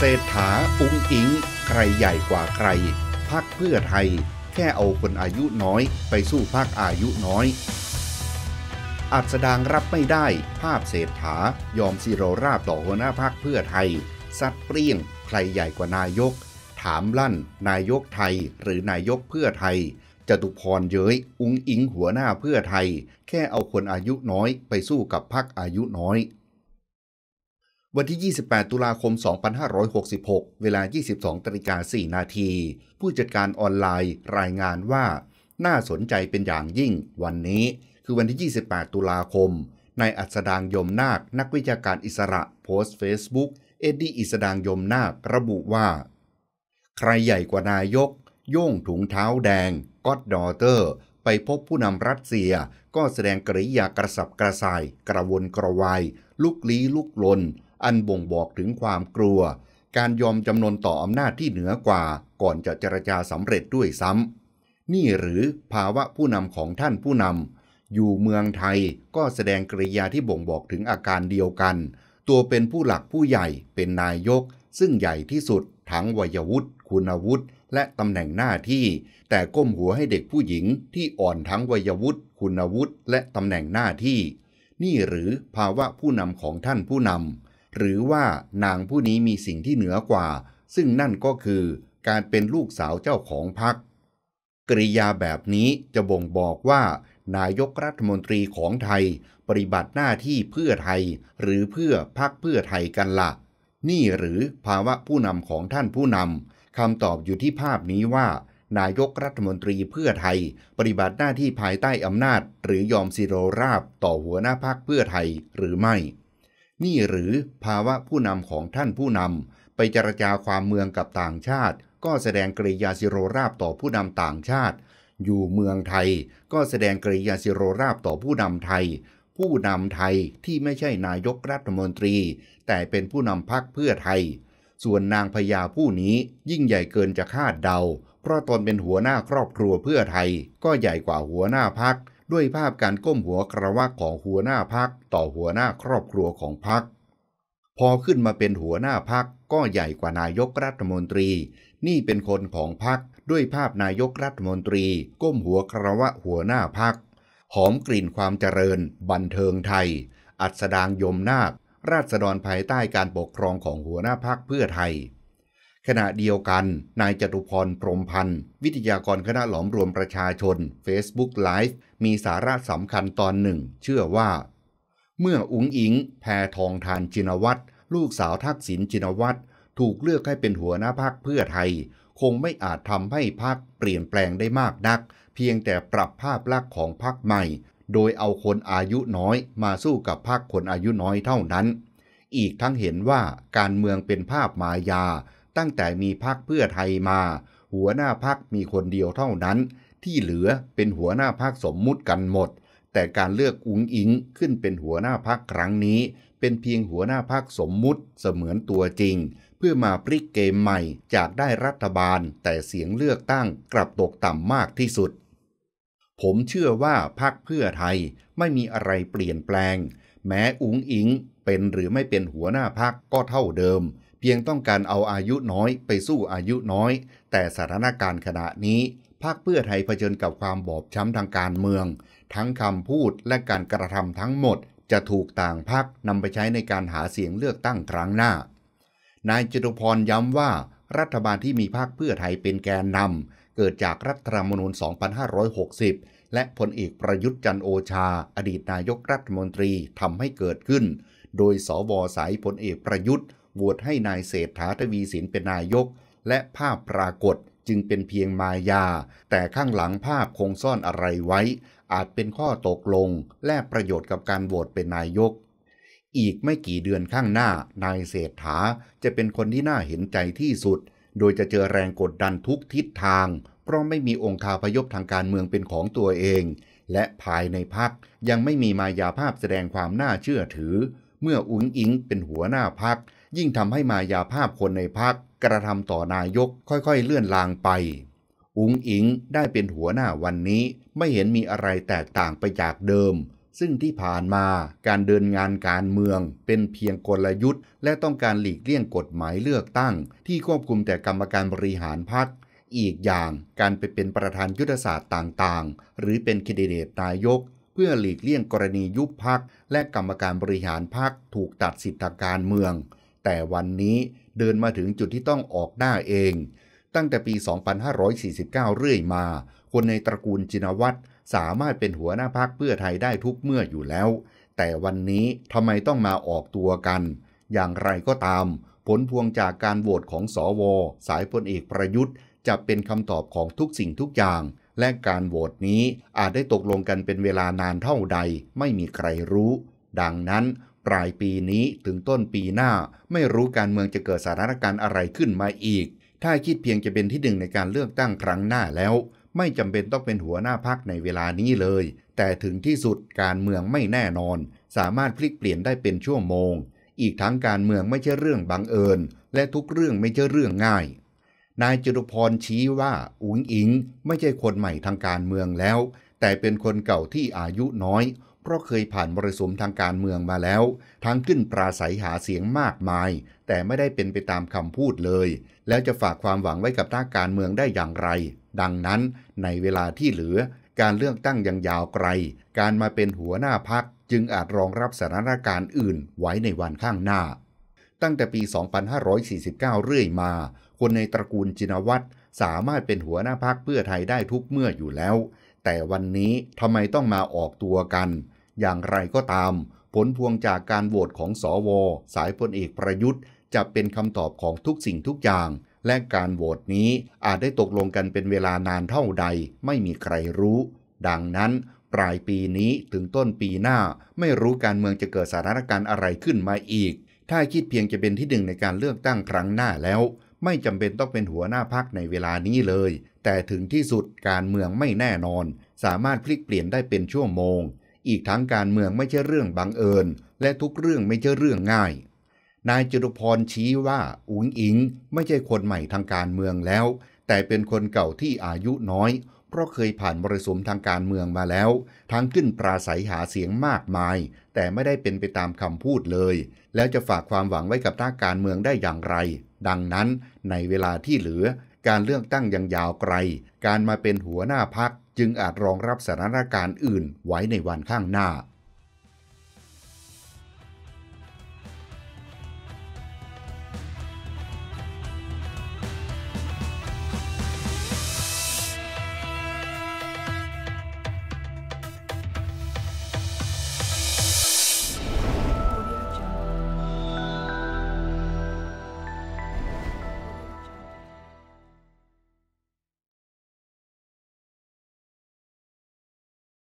เศรษฐาอุ้งอิง ใครใหญ่กว่าใครพักเพื่อไทย แค่เอาคนอายุน้อยไปสู้พักอายุน้อย อัดแสดงรับไม่ได้ ภาพเศรษฐายอมซีโรราบต่อหัวหน้าพักเพื่อไทยซัดเปรี้ยง ใครใหญ่กว่านายก ถามลั่น นายกไทย หรือนายกเพื่อไทยจตุพรเย้ย อุ้งอิงหัวหน้าเพื่อไทย แค่เอาคนอายุน้อยไปสู้กับพักอายุน้อย วันที่ 28 ตุลาคม 2566 เวลา 22นาฬิกา4นาที ผู้จัดการออนไลน์รายงานว่า น่าสนใจเป็นอย่างยิ่ง วันนี้ คือวันที่ 28 ตุลาคม นายอัษฎางค์ ยมนาค นักวิชาการอิสระ โพสต์เฟซบุ๊กเอ็ดดี้อัษฎางค์ ยมนาค ระบุว่า ใครใหญ่กว่านายก โย่งถุงเท้าแดง God Daughter ไปพบผู้นำรัสเซีย ก็แสดงกิริยากระสับกระส่าย กระวนกระวาย ลุกลี้ลุกลน อันบ่งบอกถึงความกลัว การยอมจำนนต่ออำนาจที่เหนือกว่า ก่อนจะเจรจาสำเร็จด้วยซ้ำนี่หรือภาวะผู้นำของท่านผู้นำอยู่เมืองไทยก็แสดงกริยาที่บ่งบอกถึงอาการเดียวกัน ตัวเป็นผู้หลักผู้ใหญ่เป็นนายก ซึ่งใหญ่ที่สุดทั้งวัยวุฒิคุณวุฒิและตำแหน่งหน้าที่ แต่ก้มหัวให้เด็กผู้หญิงที่อ่อนทั้งวัยวุฒิคุณวุฒิและตำแหน่งหน้าที่ นี่หรือภาวะผู้นำของท่านผู้นำ หรือว่านางผู้นี้มีสิ่งที่เหนือกว่า ซึ่งนั่นก็คือการเป็นลูกสาวเจ้าของพรรคกริยาแบบนี้จะบ่งบอกว่า นายกรัฐมนตรีของไทย ปฏิบัติหน้าที่เพื่อไทย หรือเพื่อพรรคเพื่อไทยกันละ่ะ นี่หรือภาวะผู้นำของท่านผู้นำคำตอบอยู่ที่ภาพนี้ว่า นายกรัฐมนตรีเพื่อไทย ปฏิบัติหน้าที่ภายใต้อำนาจ หรือยอมสิโรราบต่อหัวหน้าพรรคเพื่อไทยหรือไม่ นี่หรือภาวะผู้นำของท่านผู้นำไปเจรจาความเมืองกับต่างชาติ ก็แสดงกริยาสิโรราบต่อผู้นำต่างชาติ อยู่เมืองไทย ก็แสดงกริยาสิโรราบต่อผู้นำไทย ผู้นำไทยที่ไม่ใช่นายกรัฐมนตรี แต่เป็นผู้นำพรรคเพื่อไทย ส่วนนางพญาผู้นี้ยิ่งใหญ่เกินจะคาดเดา เพราะตนเป็นหัวหน้าครอบครัวเพื่อไทย ก็ใหญ่กว่าหัวหน้าพัก ด้วยภาพการก้มหัวกระวักของหัวหน้าพักต่อหัวหน้าครอบครัวของพัก พอขึ้นมาเป็นหัวหน้าพักก็ใหญ่กว่านายกรัฐมนตรี นี่เป็นคนของพักด้วยภาพนายกรัฐมนตรี ก้มหัวกระวะหัวหน้าพัก หอมกลิ่นความเจริญ บันเทิงไทย อัศดางยมนาคราษฎรภายใต้การปกครองของหัวหน้าพักเพื่อไทย ขณะเดียวกัน นายจตุพรพรมพันธ์ วิทยากรคณะหลอมรวมประชาชน Facebook Live มีสาระสำคัญตอนหนึ่ง เชื่อว่า เมื่ออุ๋งอิง แพทองทานจินวัตรลูกสาวทักษิณจินวัตรถูกเลือกให้เป็นหัวหน้าพักเพื่อไทย คงไม่อาจทำให้พักเปลี่ยนแปลงได้มากนัก เพียงแต่ปรับภาพลักษณ์ของพักใหม่ โดยเอาคนอายุน้อยมาสู้กับพักคนอายุน้อยเท่านั้น อีกทั้งเห็นว่าการเมืองเป็นภาพมายา ตั้งแต่มีพักเพื่อไทยมา หัวหน้าพักมีคนเดียวเท่านั้น ที่เหลือเป็นหัวหน้าพักสมมุติกันหมด แต่การเลือกอุงอิงขึ้นเป็นหัวหน้าพักครั้งนี้ เป็นเพียงหัวหน้าพักสมมุติเสมือนตัวจริง เพื่อมาพลิกเกมใหม่จากได้รัฐบาล แต่เสียงเลือกตั้งกลับตกต่ำมากที่สุด ผมเชื่อว่าพักเพื่อไทยไม่มีอะไรเปลี่ยนแปลง แม้อุงอิงเป็นหรือไม่เป็นหัวหน้าพักก็เท่าเดิม เพียงต้องการเอาอายุน้อยไปสู้อายุน้อย แต่สถานการณ์ขณะนี้พักเพื่อไทยเผชิญกับความบอบช้ำทางการเมือง ทั้งคำพูดและการกระทำทั้งหมด จะถูกต่างพักนำไปใช้ในการหาเสียงเลือกตั้งครั้งหน้า นายจตุพรย้ำว่ารัฐบาลที่มีพรรคเพื่อไทยเป็นแกนนำเกิดจากรัฐธรรมนูญ 2560 และพลเอกประยุทธ์จันโอชา อดีตนายกรัฐมนตรีทำให้เกิดขึ้น โดยสวสายพลเอกประยุทธ์ โหวตให้นายเศรษฐาทวีสินเป็นนายก และภาพปรากฏจึงเป็นเพียงมายา แต่ข้างหลังภาพคงซ่อนอะไรไว้ อาจเป็นข้อตกลง แลกประโยชน์กับการโหวตเป็นนายก อีกไม่กี่เดือนข้างหน้านายเศรษฐาจะเป็นคนที่น่าเห็นใจที่สุด โดยจะเจอแรงกดดันทุกทิศทาง เพราะไม่มีองค์คาพยพทางการเมืองเป็นของตัวเอง และภายในพักยังไม่มีมายาภาพแสดงความน่าเชื่อถือ เมื่ออุ๋งอิงเป็นหัวหน้าพัก ยิ่งทำให้มายาภาพคนในพักกระทำต่อนายกค่อยๆเลื่อนลางไป อุงอิงได้เป็นหัวหน้าวันนี้ไม่เห็นมีอะไรแตกต่างไปจากเดิม ซึ่งที่ผ่านมาการเดินงานการเมืองเป็นเพียงกลยุทธ์ และต้องการหลีกเลี่ยงกฎหมายเลือกตั้ง ที่ควบคุมแต่กรรมการบริหารพรรคอีกอย่างการไปเป็นประธานยุทธศาสตร์ต่างๆ หรือเป็นคิดเดตนายก เพื่อหลีกเลี่ยงกรณียุบพัก และกรรมการบริหารพักถูกตัดสิทธิการเมือง แต่วันนี้เดินมาถึงจุดที่ต้องออกหน้าเอง ตั้งแต่ปี 2549 เรื่อยมา คนในตระกูลจินวัตรสามารถเป็นหัวหน้าพักเพื่อไทยได้ทุกเมื่ออยู่แล้ว แต่วันนี้ทำไมต้องมาออกตัวกัน อย่างไรก็ตาม ผลพวงจากการโหวตของสอวสายพลเอกประยุทธ์ จะเป็นคำตอบของทุกสิ่งทุกอย่าง และการโหวตนี้อาจได้ตกลงกันเป็นเวลานานเท่าใด ไม่มีใครรู้ ดังนั้น ปลายปีนี้ถึงต้นปีหน้า ไม่รู้การเมืองจะเกิดสถานการณ์อะไรขึ้นมาอีก ถ้าคิดเพียงจะเป็นที่หนึ่งในการเลือกตั้งครั้งหน้าแล้ว ไม่จำเป็นต้องเป็นหัวหน้าพักในเวลานี้เลย แต่ถึงที่สุดการเมืองไม่แน่นอน สามารถพลิกเปลี่ยนได้เป็นชั่วโมง อีกทั้งการเมืองไม่ใช่เรื่องบังเอิญ และทุกเรื่องไม่ใช่เรื่องง่ายนายจตุพรชี้ว่าอุ๋งอิงไม่ใช่คนใหม่ทางการเมืองแล้ว แต่เป็นคนเก่าที่อายุน้อย เพราะเคยผ่านมรสุมทางการเมืองมาแล้ว ทั้งขึ้นปราศัยหาเสียงมากมาย แต่ไม่ได้เป็นไปตามคำพูดเลย แล้วจะฝากความหวังไว้กับท่าการเมืองได้อย่างไร ดังนั้นในเวลาที่เหลือ การเลือกตั้งยังยาวไกล การมาเป็นหัวหน้าพักจึงอาจรองรับสถานการณ์อื่นไว้ในวันข้างหน้า ตั้งแต่ปี 2549 เรื่อยมา คนในตระกูลจินวัตรสามารถเป็นหัวหน้าพักเพื่อไทยได้ทุกเมื่ออยู่แล้ว แต่วันนี้ทำไมต้องมาออกตัวกัน อย่างไรก็ตาม ผลพวงจากการโหวตของสอวสายพลเอกประยุทธ์ จะเป็นคำตอบของทุกสิ่งทุกอย่าง และการโหวตนี้อาจได้ตกลงกันเป็นเวลานานเท่าใด ไม่มีใครรู้ ดังนั้น ปลายปีนี้ถึงต้นปีหน้า ไม่รู้การเมืองจะเกิดสถานการณ์อะไรขึ้นมาอีก ถ้าคิดเพียงจะเป็นที่หนึ่งในการเลือกตั้งครั้งหน้าแล้วไม่จำเป็นต้องเป็นหัวหน้าพักในเวลานี้เลย แต่ถึงที่สุดการเมืองไม่แน่นอน สามารถพลิกเปลี่ยนได้เป็นชั่วโมง อีกทั้งการเมืองไม่ใช่เรื่องบังเอิญ และทุกเรื่องไม่ใช่เรื่องง่าย นายจตุพรชี้ว่าอุ๋งอิงไม่ใช่คนใหม่ทางการเมืองแล้ว แต่เป็นคนเก่าที่อายุน้อย เพราะเคยผ่านมรสุมทางการเมืองมาแล้ว ทั้งขึ้นปราศัยหาเสียงมากมาย แต่ไม่ได้เป็นไปตามคำพูดเลย แล้วจะฝากความหวังไว้กับท่าการเมืองได้อย่างไร ดังนั้นในเวลาที่เหลือ การเลือกตั้งยังยาวไกล การมาเป็นหัวหน้าพักจึงอาจรองรับสถานการณ์อื่นไว้ในวันข้างหน้า